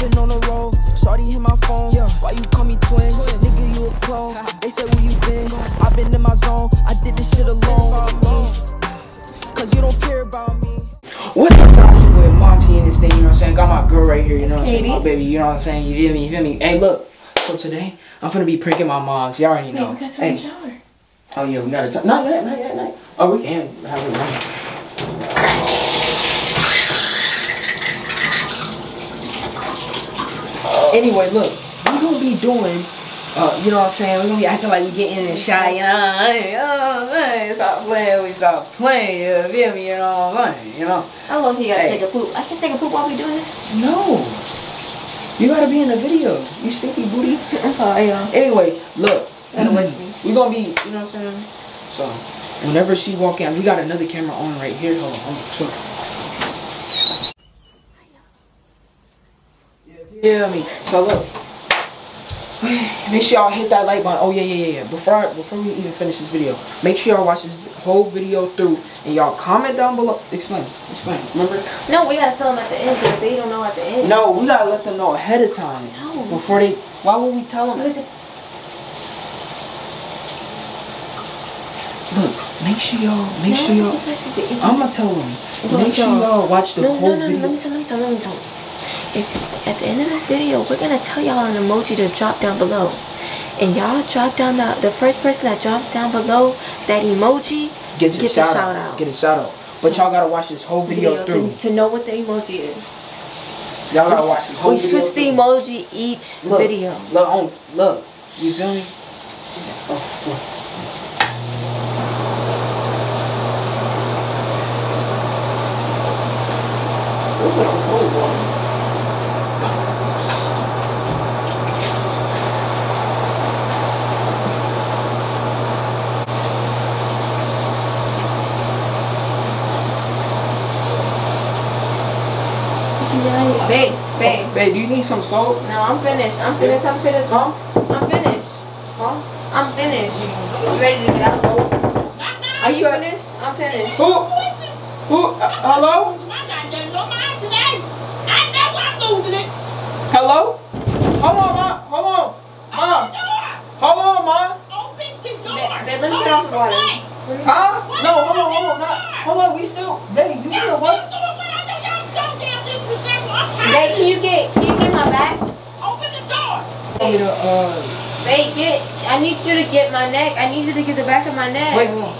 been on the road, shorty hit my phone. Yeah. Why you call me twin? Nigga, you a clone. They say where you been. I been in my zone. I did this shit alone. Cause you don't care about me. What's up, guys? Your boy Monty in this thing, you know what I'm saying? Got my girl right here, you know what I'm saying? Katie. My baby, you know what I'm saying? You feel me? You feel me? Hey, look. So today, I'm gonna be pranking my moms. Y'all already know. Wait, we gotta take hey. a shower. Oh yeah, we gotta talk. Not yet, not yet, not yet. Oh, we can have it right. Anyway, look, we gonna be doing, uh, you know what I'm saying? We gonna be acting like we getting in shy, you know? Oh, stop playing, we stop playing. You feel me? You know what I'm saying? You know? How long you gotta Hey. take a poop? I can take a poop while we doing this. No. You gotta be in the video. You stinky booty. I'm sorry, y'all. Anyway, look. Gotta wait for. We gonna be, you know what I'm saying? So, whenever she walk in, we got another camera on right here. Hold on, hold on. Yeah, me. So look. Make sure y'all hit that like button. Oh yeah, yeah, yeah, yeah. Before I, before we even finish this video, make sure y'all watch this whole video through and y'all comment down below. Explain, explain. Remember? No, we gotta tell them at the end because they don't know at the end. No, we gotta let them know ahead of time. No. Before they. Why would we tell them? What is it? Look, make sure y'all, make sure y'all. it's not the end. I'm gonna tell them. Make sure y'all. watch the no, whole no, no, video. Let me tell, let me tell, let me tell. If at the end of this video, we're gonna tell y'all an emoji to drop down below, and y'all drop down the the first person that drops down below that emoji Get a gets shout, a shout out. out. Get a shout out. But y'all gotta watch this whole video, video through. to, to know what the emoji is. Y'all gotta watch this whole we video. We switch the emoji each Look, video. Look, on, look. You feel me? Babe, babe. Babe, do you need some salt? No, I'm finished. I'm finished. I'm finished. Huh? I'm finished. Huh? I'm finished. You ready to get out? Are you finished? I'm finished. Who? Who? Uh? Hello? Hold on, ma. Hold on. Ma. Hold on, ma. Babe, babe, let me get off the water. Huh? No, hold on, hold on. Not, hold on, we still. Babe, you know what? Babe, can you get can you get my back? Hey, the, Babe, get. I need you to get my neck. I need you to get the back of my neck. wait, hold on.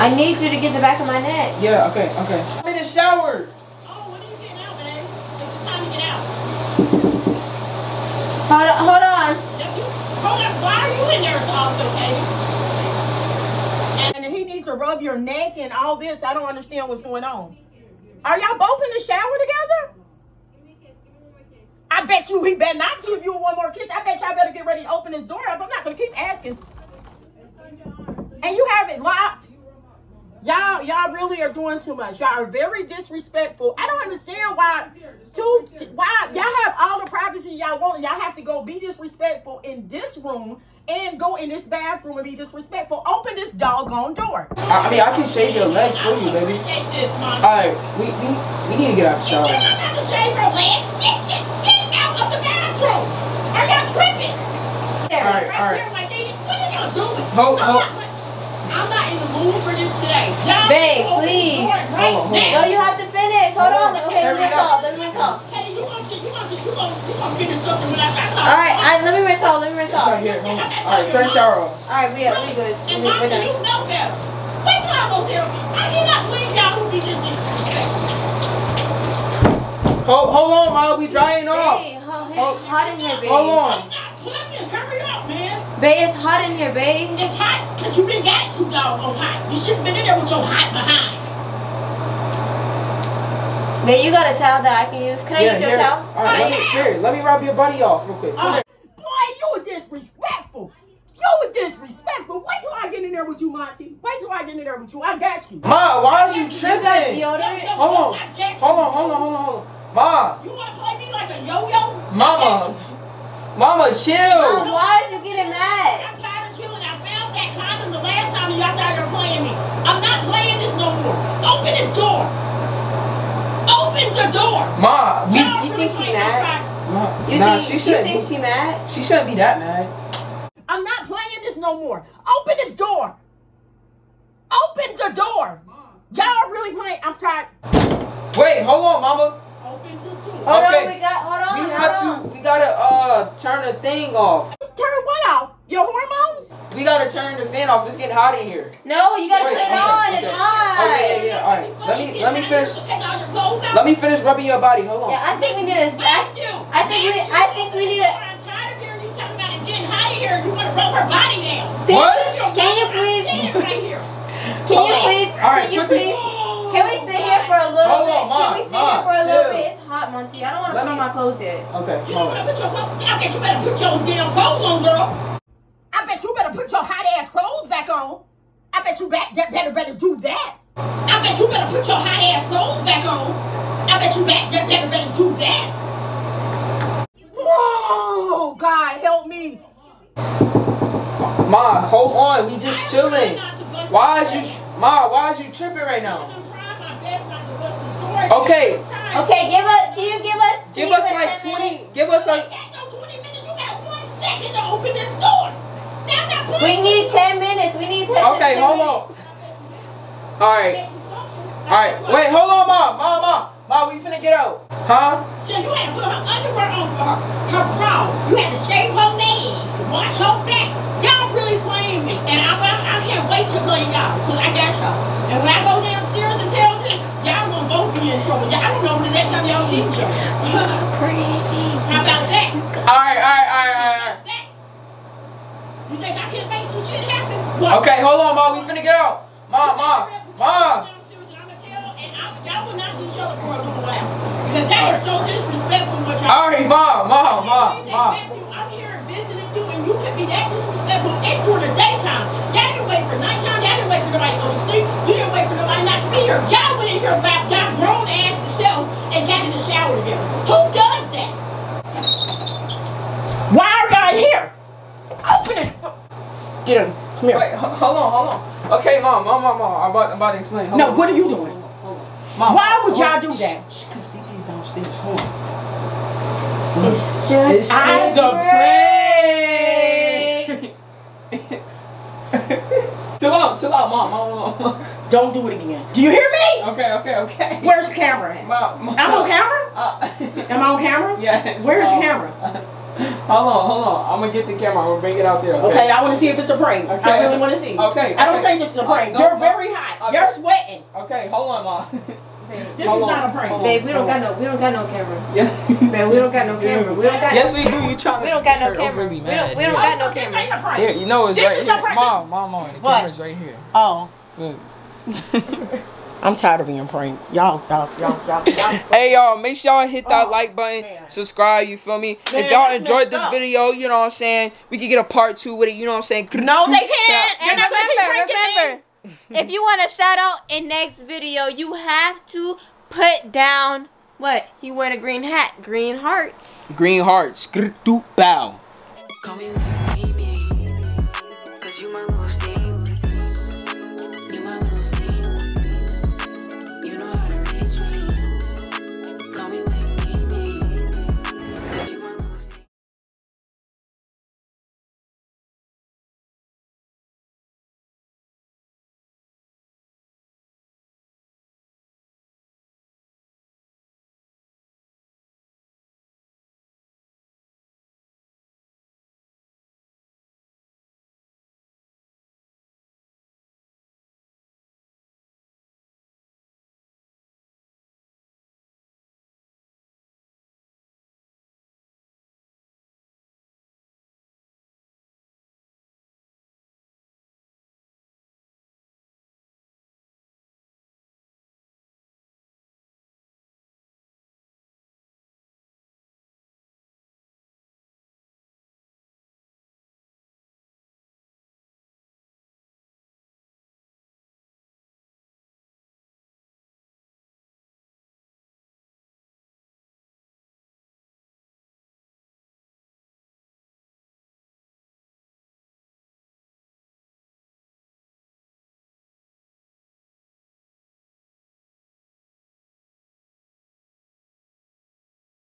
I need you to get the back of my neck. Yeah, okay, okay. I'm in the shower. Oh, when are you getting out, babe? It's time to get out. Hold on, hold on. and he needs to rub your neck and all this. I don't understand what's going on. Are y'all both in the shower together? I bet you he better not give you one more kiss. I bet y'all better get ready to open this door up. I'm not gonna keep asking. And you have it locked. Y'all, y'all really are doing too much. Y'all are very disrespectful. I don't understand why two why y'all have all the privacy y'all want. Y'all have to go be disrespectful in this room and go in this bathroom and be disrespectful. Open this doggone door. I, I mean, I can shave your legs for you, baby. Alright, we, we, we need to get out of the shower. Alright, alright. Hold, hold. I'm not in the mood for this today. Y'all Babe, please. Right Hold on, hold now. No, you have to finish. Hold on. Okay, let me Hurry talk. Let me talk. Hey, you want to, you want to, you want to, you want to finish something when I got All right, I, let me rinse off. Let me rinse off. Right here, hold on. Alright, turn the shower off. All right, we are we good. We And good. mom, We're you done. know better. Wait till I'm over here. I cannot believe y'all who be this disrespectful. Hold, hold on, ma. We drying off. Babe, ho- Hold- hot in here, babe. Hold on. I'm not playing. Hurry up, man. Babe, it's hot in here, babe. It's hot because you didn't got too doggone hot. You shouldn't been in there with your hot behind. Babe, you got a towel that I can use. Can I use your here. towel? Alright, let me, here, let me rub your buddy off real quick. Come Uh, here. boy, you were disrespectful. You were disrespectful. Wait till I get in there with you, Monty. Wait till I get in there with you. I got you. Ma, why is you You got tripping? deodorant? Hold on. I got you. Hold on, hold on, hold on, hold on. Ma, You want to play me like a yo-yo? mama. Mama, chill. Mom, why is you getting mad? I'm tired of chilling. I found that condom the last time y'all thought you were playing me. I'm not playing this no more. Open this door. Open the door. Ma, we, You think she mad? Nah, You nah, think she shouldn't. You think she mad? she shouldn't be that mad. I'm not playing this no more. Open this door. Open the door. Y'all really playing? I'm tired. Wait, hold on, mama. Open the door. Hold Okay. on, we got hold on. We hold have on. to. We gotta uh turn the thing off. Turn what off? Your hormones? We gotta turn the fan off. It's getting hot in here. No, you gotta Wait, put it okay, on. okay. It's hot. Oh, yeah, yeah, yeah. All right. Let me let me finish. Take all your clothes out. Let me finish rubbing your body. Hold on. Yeah, I think we need a. Thank I, you. I think we. I think we need a. I'm tired of hearing you talking about it's getting hot in here. You want to rub her body down. What? Can you please? Stand right here. Can you please? All right, Can you put the- please? Can we sit here for a little Hold bit? on, Ma, Can we sit Ma, here for a little chill. bit? It's hot, I don't want to Let put on my clothes yet. Okay. You Hold want to on. put your clothes? I bet you better put your damn clothes on, girl. I bet you better put your hot ass clothes back on. I bet you back, that better better do that. I bet you better put your hot ass clothes back on. I bet you back, that better better do that. Whoa, God help me. Ma, hold on. We just chilling. Why is you, Ma? Why is you tripping right now? I'm trying my best not to bust the story. Okay. Okay, give us. Can you give us? Give can you us give like twenty. minutes? Give us like. no 20 minutes. You got one second to open this door. Now I'm not We need ten minutes. We need ten. Okay, 10 hold on. All right. All right. Wait, hold on, Ma. Ma, Ma. Ma, we finna get out. Huh? So you had to put her underwear on for her, her bra. You had to shave her legs, wash her back. Y'all really playing me. And I, I, I can't wait to play y'all, because I got y'all. And when I go downstairs and tell this, y'all gonna both be in trouble. Y'all I don't know when the next time y'all see each other. How about that? All all all all. You think I can make some shit happen? What? Okay, hold on, Ma. We finna get out. Ma, Ma, Ma. Y'all will not see each other for a little while. Because that is so disrespectful what y'all All right, Ma, Ma, Ma, Nephew, Ma. I'm here visiting you and you can be that disrespectful. It's during the daytime. Y'all didn't wait for nighttime. Y'all didn't wait for nobody to go to sleep. You didn't wait for nobody not to be here. Y'all went in here about y'all grown ass yourself and got in the shower together. Who does that? Why are y'all in here? Open it. Get him. Come here. Wait, hold on, hold on. Okay, mom, mom, mom, Ma. I'm about, I'm about to explain. Hold No, on. what are you doing? Hold on, hold on. Ma, Why would y'all do that? Cause Stiki's downstairs. Hold on. It's just. It's, it's a prank. chill out, chill out, Mom, Mom, Mom. Don't do it again. Do you hear me? Okay, okay, okay. Where's the camera at? Ma, Ma, I'm on camera? Uh, Am I on camera? yes. Where's the um, camera? Hold on, hold on. I'm gonna get the camera. I'm gonna bring it out there. Okay, I want to see if it's a prank. Okay. I really want to see. Okay, I don't okay. think it's a prank. Uh, no, You're no. very hot. Okay. You're sweating. Okay, hold on, Ma. This Hold is on, not a prank. Babe, we don't got no. We don't got no camera. Yeah. Man, we don't got no camera. We don't got. Yes, we do. You trying to? We don't got no Her camera. overly We don't. mad. We don't got no so this camera. ain't a prank. Here, you know it's This right is a here. prank. Mom, mom, mom. The What? camera's right here. Oh, Look. I'm tired of being pranked. Y'all, y'all, y'all, y'all, y'all. Hey y'all, make sure y'all hit that Oh, like button, man. subscribe, you feel me? Man, if y'all enjoyed this up. video, you know what I'm saying, we could get a part two with it, you know what I'm saying? No, they can't. And not gonna keep remember, remember, if you want a shout out in next video, you have to put down what he wearing a green hat, green hearts. Green hearts, grr, doo, bow.